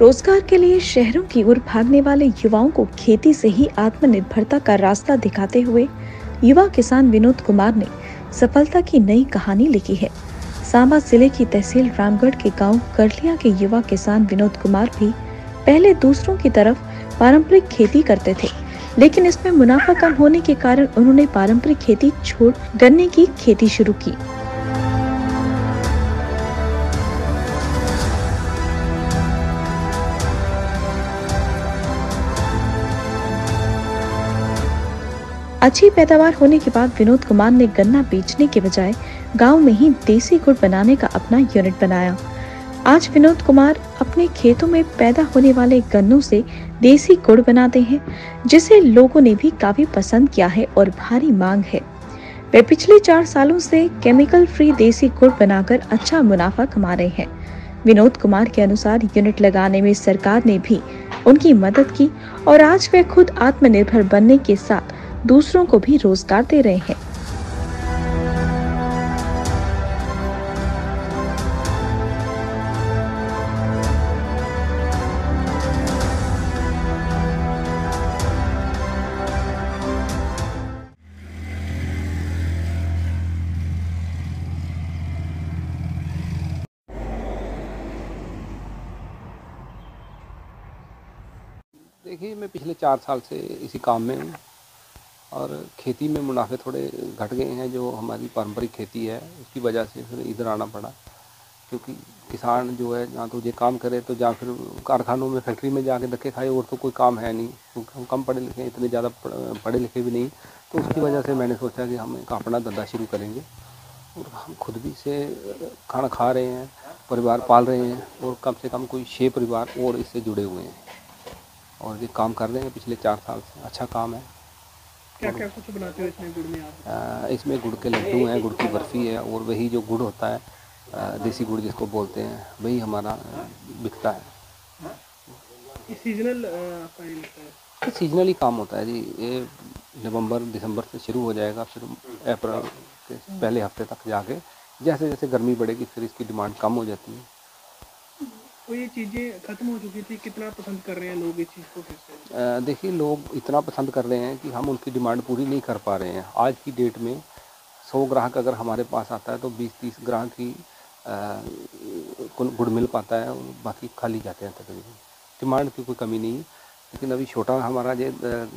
रोज़गार के लिए शहरों की ओर भागने वाले युवाओं को खेती से ही आत्मनिर्भरता का रास्ता दिखाते हुए युवा किसान विनोद कुमार ने सफलता की नई कहानी लिखी है। सांबा ज़िले की तहसील रामगढ़ के गाँव करलिया के युवा किसान विनोद कुमार भी पहले दूसरों की तरफ़ पारंपरिक खेती करते थे, लेकिन इसमें मुनाफा कम होने के कारण उन्होंने पारंपरिक खेती छोड़ गन्ने की खेती शुरू की। अच्छी पैदावार होने के बाद विनोद कुमार ने गन्ना बेचने के बजाय गाँव में ही देसी गुड़ बनाने का अपना यूनिट बनाया। आज विनोद कुमार अपने खेतों में पैदा होने वाले गन्नों से देसी गुड़ बनाते हैं, जिसे लोगों ने भी काफ़ी पसंद किया है और भारी मांग है। वे पिछले चार सालों से केमिकल फ्री देसी गुड़ बनाकर अच्छा मुनाफा कमा रहे हैं। विनोद कुमार के अनुसार यूनिट लगाने में सरकार ने भी उनकी मदद की और आज वे खुद आत्मनिर्भर बनने के साथ दूसरों को भी रोज़गार दे रहे हैं। देखिए, मैं पिछले चार साल से इसी काम में हूँ। और खेती में मुनाफे थोड़े घट गए हैं, जो हमारी पारंपरिक खेती है, उसकी वजह से फिर इधर आना पड़ा। क्योंकि किसान जो है, ना तो ये काम करे तो या फिर कारखानों में, फैक्ट्री में जाके धक्के खाए, और तो कोई काम है नहीं, क्योंकि हम कम पढ़े लिखे हैं, इतने ज़्यादा पढ़े लिखे भी नहीं। तो उसकी वजह से मैंने सोचा कि हम एक अपना धंधा शुरू करेंगे, और हम खुद भी से खाना खा रहे हैं, परिवार पाल रहे हैं, और कम से कम कोई छः परिवार और इससे जुड़े हुए हैं। और ये काम कर रहे हैं, पिछले चार साल से अच्छा काम है। क्या क्या कुछ बनाते हो इसमें गुड़ में आप? इसमें गुड़ के लड्डू हैं गुड़ की बर्फ़ी है और वही जो गुड़ होता है देसी गुड़ जिसको बोलते हैं वही हमारा बिकता है। सीजनल है? सीजनली काम होता है जी। ये नवंबर दिसंबर से शुरू हो जाएगा फिर अप्रैल के पहले हफ़्ते तक जाके जैसे जैसे गर्मी बढ़ेगी फिर इसकी डिमांड कम हो जाती है। तो ये चीज़ें ख़त्म हो चुकी थी, कितना पसंद कर रहे हैं लोग इस चीज़ को देखिए, लोग इतना पसंद कर रहे हैं कि हम उनकी डिमांड पूरी नहीं कर पा रहे हैं। आज की डेट में सौ ग्राहक अगर हमारे पास आता है तो बीस तीस ग्राहक ही गुड़ मिल पाता है बाकी खाली जाते हैं तकरीबन। डिमांड की कोई कमी नहीं। है लेकिन अभी छोटा हमारा ये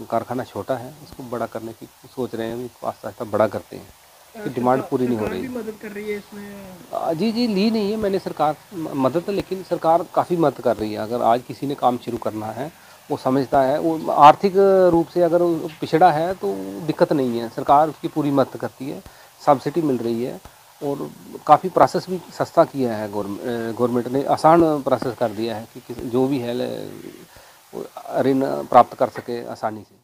कारखाना छोटा है, उसको बड़ा करने की सोच रहे हैं आस्ता आस्ता बड़ा करते हैं। कि डिमांड पूरी नहीं हो रही। मदद कर रही है इसमें? जी जी ली नहीं है मैंने सरकार मदद लेकिन सरकार काफ़ी मदद कर रही है। अगर आज किसी ने काम शुरू करना है वो समझता है वो आर्थिक रूप से अगर पिछड़ा है तो दिक्कत नहीं है। सरकार उसकी पूरी मदद करती है सब्सिडी मिल रही है और काफ़ी प्रोसेस भी सस्ता किया है गवर्नमेंट ने आसान प्रोसेस कर दिया है कि जो भी है ऋण प्राप्त कर सके आसानी से।